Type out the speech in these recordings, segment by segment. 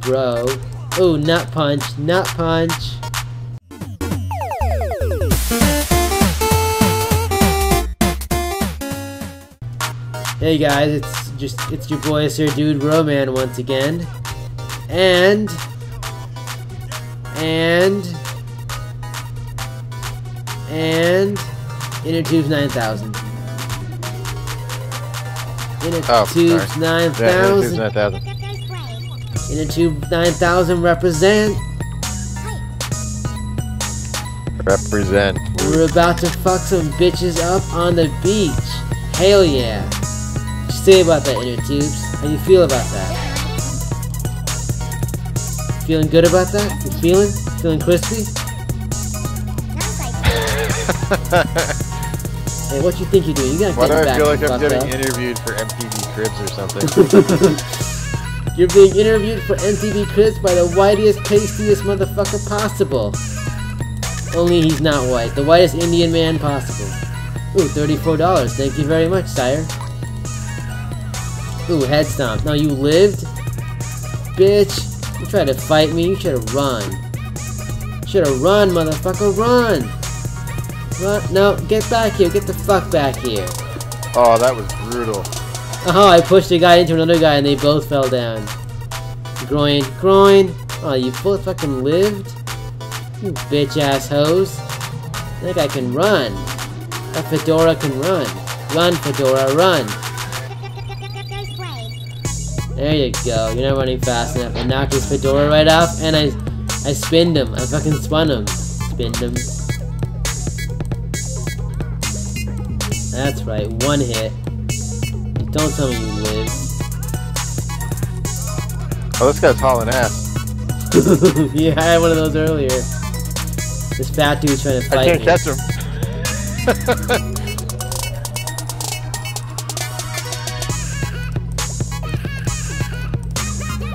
Bro. Oh, nut punch, nut punch. Hey guys, it's just it's your boy SirDudeBroMan once again. And and and Intertubes 9000. Intertubes sorry. 9000. Yeah, 9000. Intertube 9000 represent. Represent. We're about to fuck some bitches up on the beach. Hell yeah. What you say about that, Intertubes? How you feel about that? Feeling good about that? You feeling? Feeling crispy? Hey, what you think you're doing? You gotta Why do I feel like I'm getting up. interviewed for MTV Cribs or something? You're being interviewed for MTV Cribs by the whitest, pastiest motherfucker possible. Only he's not white. The whitest Indian man possible. Ooh, $34. Thank you very much, sire. Ooh, head stomp. Now you lived? Bitch. You tried to fight me, you should've run. Should've run, motherfucker, run! Run. No, get back here, get the fuck back here. oh, that was brutal. Oh, I pushed a guy into another guy and they both fell down. Groin, groin. Oh, you both fucking lived? You bitch ass hoes. That guy can run. That Fedora can run. Run, Fedora, run. There you go. You're not running fast enough. I knocked his Fedora right off and I I spinned him. I fucking spun him. Spinned him. That's right, one hit. Don't tell me you lived. Oh, this guy's hauling ass. yeah, I had one of those earlier. This fat dude's trying to fight me. I can't me. catch him.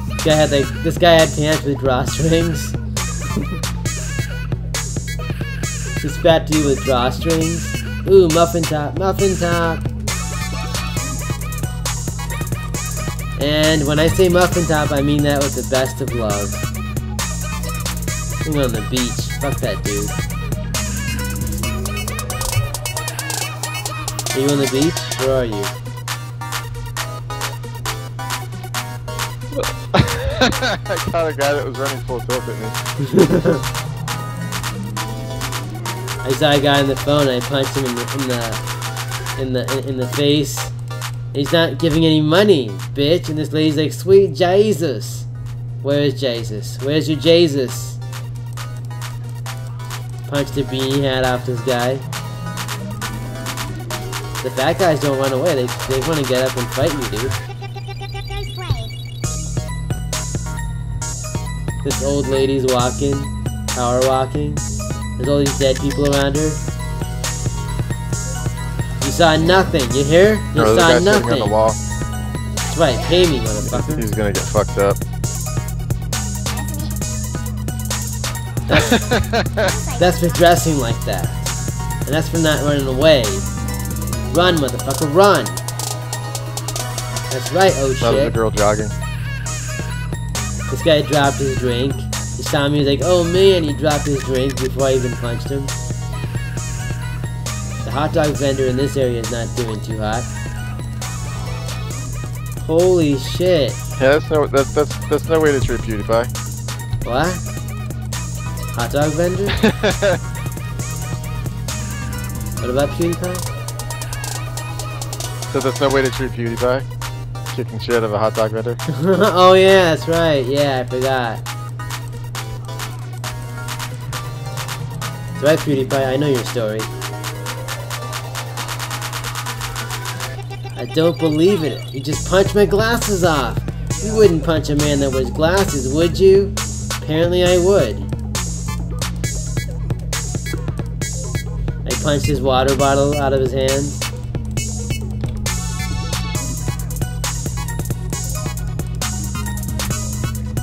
This guy had like this guy had pants with drawstrings. this fat dude with drawstrings. Ooh, muffin top, muffin top. And when I say muffin top, I mean that with the best of love. I'm on the beach. Fuck that dude. Are you on the beach? Where are you? I caught a guy that was running full tilt at me. I saw a guy on the phone. I punched him in the in the in the in, in the face. He's not giving any money, bitch. And this lady's like, "Sweet Jesus, where is Jesus? Where's your Jesus?" Punch the beanie hat off this guy. The fat guys don't run away. They they want to get up and fight you, dude. This old lady's walking, power walking. There's all these dead people around her. Saw nothing, you hear? You No, the saw sitting on nothing. the wall. That's right, pay me, motherfucker. He's gonna get fucked up. That's for dressing like that. And that's for not running away. Run, motherfucker, run! That's right, oh That was a girl jogging. This guy dropped his drink. He saw me, he was like, oh man, he dropped his drink before I even punched him. Hot dog vendor in this area is not doing too hot. Holy shit. Yeah, that's no that's that's that's no way to treat PewDiePie. What? Hot dog vendor? What about PewDiePie? so that's no way to treat PewDiePie. Kicking shit out of a hot dog vendor. oh yeah, that's right. Yeah, I forgot. That's right, PewDiePie. I know your story. I don't believe it. You just punched my glasses off. You wouldn't punch a man that wears glasses, would you? Apparently I would. I punched his water bottle out of his hand.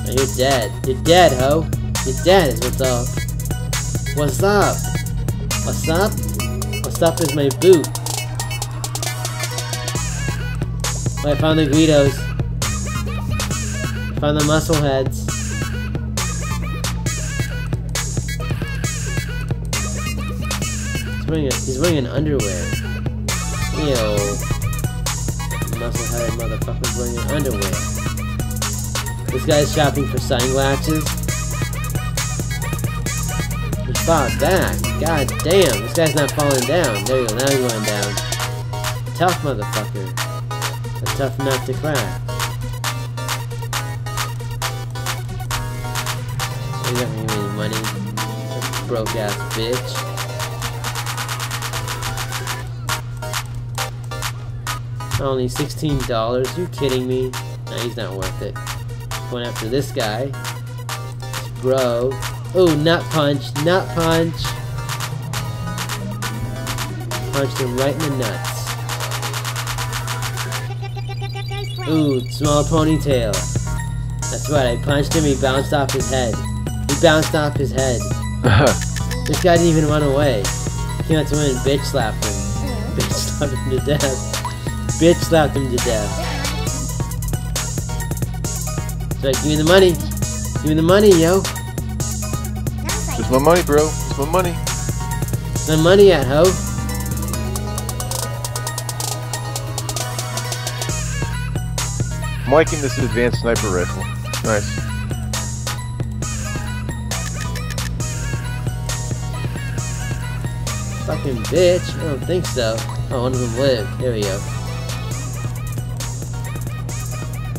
Oh, you're dead. You're dead, ho. You're dead is what's up. What's up? What's up? What's up is my boot. I found the Guidos. Found the muscle heads. He's wearing, a, he's wearing an underwear. Ew. Muscle headed motherfucker's wearing an underwear. This guy's shopping for sunglasses. He fought back. God damn, this guy's not falling down. There you go, now he's going down. Tough motherfucker. A tough nut to crack. You got me any money. Broke ass bitch. Only $16? You kidding me? Nah, he's not worth it. Going after this guy. Bro. Oh, nut punch. Nut punch. Punched him right in the nuts. Ooh, small ponytail. That's right, I punched him, he bounced off his head. He bounced off his head. this guy didn't even run away. He came up to him and bitch slapped him. Bitch slapped him to death. Bitch slapped him to death. So like, give me the money. Give me the money, yo. It's my money, bro. It's my money. It's My money at, ho. I'm liking this advanced sniper rifle. Nice. Fucking bitch. I don't think so. Oh, one of them lived. There we go.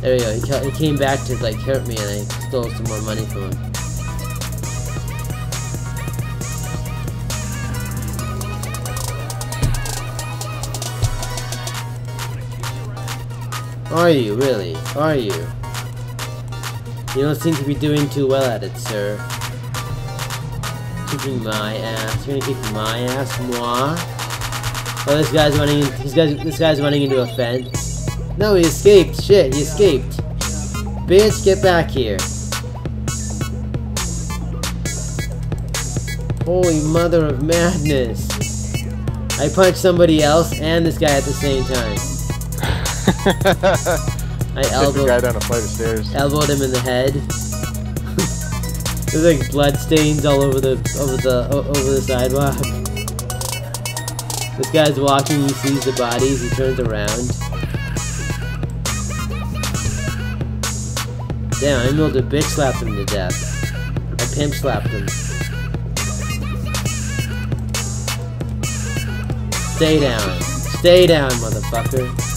There we go. He, he came back to like hurt me and I stole some more money from him. Are you, really? Are you? You don't seem to be doing too well at it, sir. Kicking my ass. You're gonna kick my ass, moi? Oh, this guy's running. This guy's this guy's running into a fence. No, he escaped. Shit, he escaped. Bitch, get back here. Holy mother of madness. I punched somebody else and this guy at the same time. I elbowed, guy down a flight of stairs. elbowed him in the head. There's like blood stains all over the over the over the sidewalk. This guy's walking, he sees the bodies, he turns around. Damn, I to bitch slap him to death. I pimp slapped him. Stay down. Stay down, motherfucker.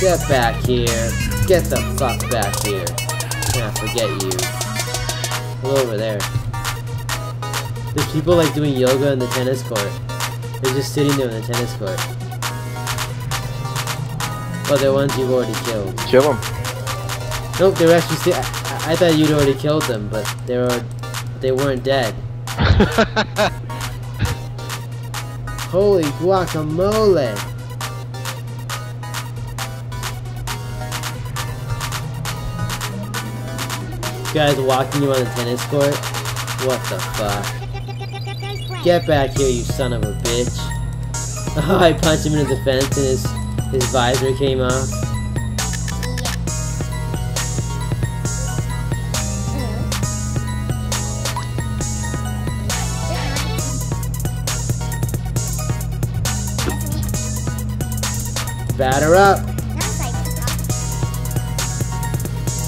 Get back here. Get the fuck back here. Can't forget you. Go over there. There's people like doing yoga in the tennis court. They're just sitting there in the tennis court. Well, they're ones you've already killed. Kill them. Nope, they were actually. still. I, I, I thought you'd already killed them, but they were. They weren't dead. Holy guacamole! Guy's walking you on the tennis court. What the fuck? Get back here, you son of a bitch! Oh, I punched him into the fence and his his visor came off. Batter up.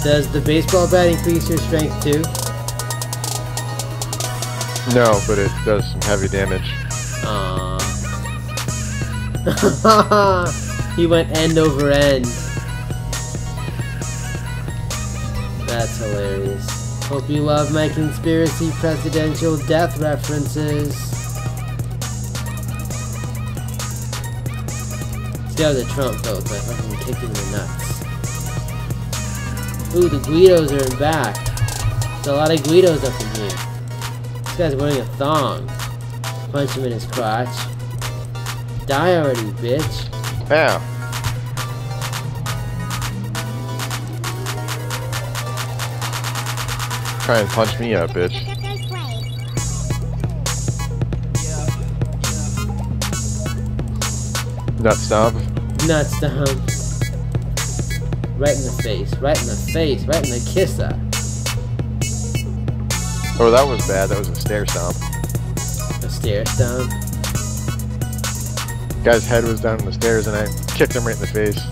Does the baseball bat increase your strength too? No, but it does some heavy damage. Aww. he went end over end. That's hilarious. Hope you love my conspiracy presidential death references. Let's go to Trump vote by fucking kicking the nuts. Ooh, the Guidos are in back. There's a lot of Guidos up in here. This guy's wearing a thong. Punch him in his crotch. Die already, bitch. Ow. Try and punch me up, bitch. Nut stomp. Nut stomp. Right in the face, right in the face, right in the kisser. Oh, that was bad. That was a stair stomp. A stair stomp. Guy's head was down on the stairs and I kicked him right in the face.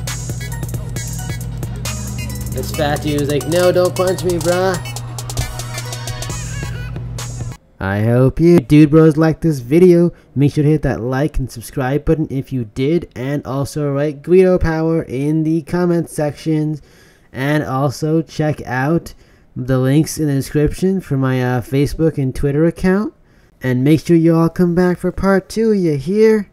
This fat dude was like, no, don't punch me, bruh. I hope you dude bros liked this video. Make sure to hit that like and subscribe button if you did. And also write Guido Power in the comment sections. And also check out the links in the description for my uh, Facebook and Twitter account. And make sure you all come back for part two, you hear?